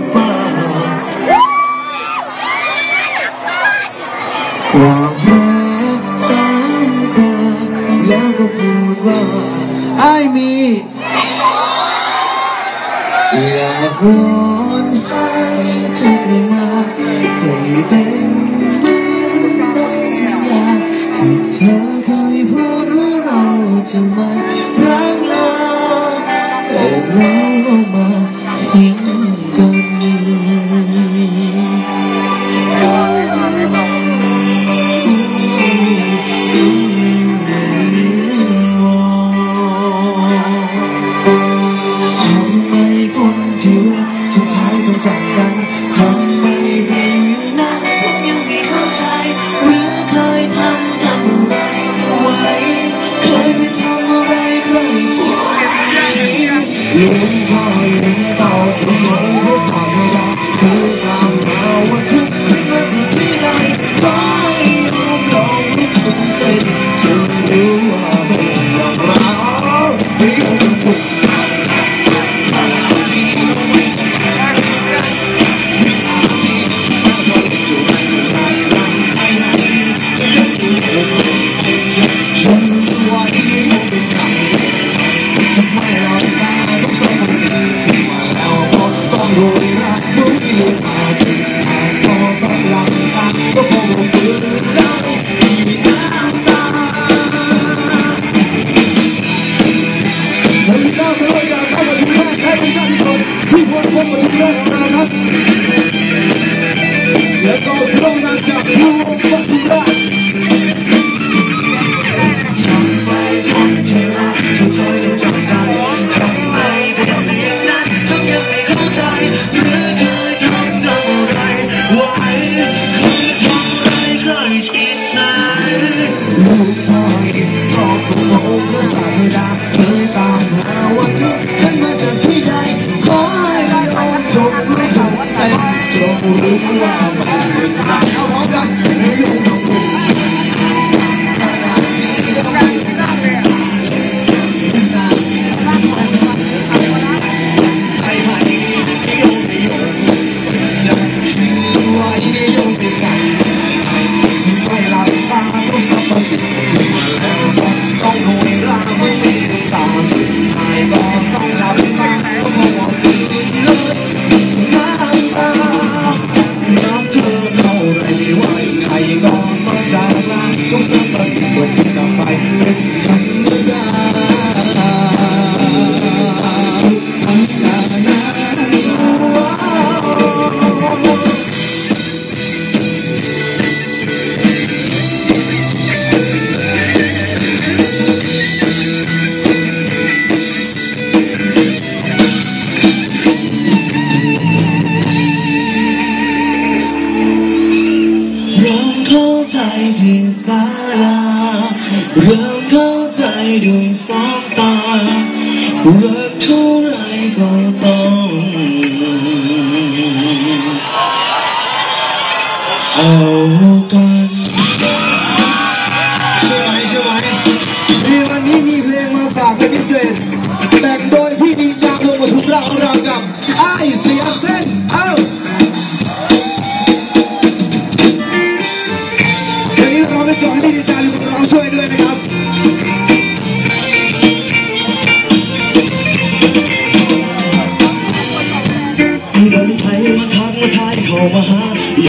นฟ้าความรักสามคราแล้วก็พูดว่าไอมีอยากวอนให้เธอได้มาให้ได้ ไหนหลวงพ่อยังต่อที่ไหนเพื่อสอนให้เการที่คนที่ควรพบมาถึงแรกของเราครับเสียงกองสโลงานจากผู้วัตถุราชทำไมคนที่รักที่เธอยังจำได้ทำไมเป็นอย่างนั้นก็ยังไม่เข้าใจหรือเคยทำกับอะไรไว้เคยทำไรใครที่ไหนลูกพ่อเองชอของโมเพื่อศาสดา จ น้ำ เริ่มเข้าใจด้วยสายตารักเท่าไรก็ต้องเอากันใช่ไหมใช่ไหมวันนี้มีเพลงมาฝากเป็นพิเศษ